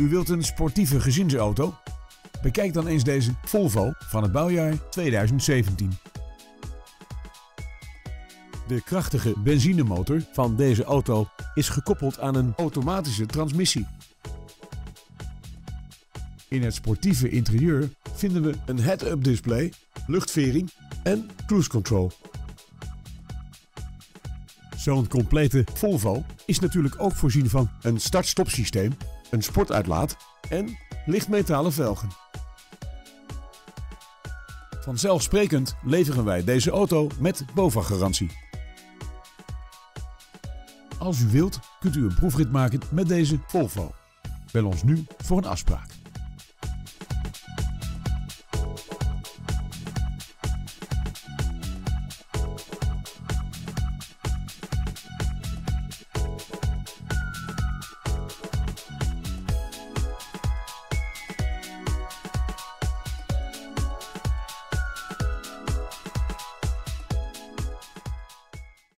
U wilt een sportieve gezinsauto? Bekijk dan eens deze Volvo van het bouwjaar 2017. De krachtige benzinemotor van deze auto is gekoppeld aan een automatische transmissie. In het sportieve interieur vinden we een head-up display, luchtvering en cruise control. Zo'n complete Volvo is natuurlijk ook voorzien van een start-stop systeem, een sportuitlaat en lichtmetalen velgen. Vanzelfsprekend leveren wij deze auto met BOVAG-garantie. Als u wilt, kunt u een proefrit maken met deze Volvo. Bel ons nu voor een afspraak.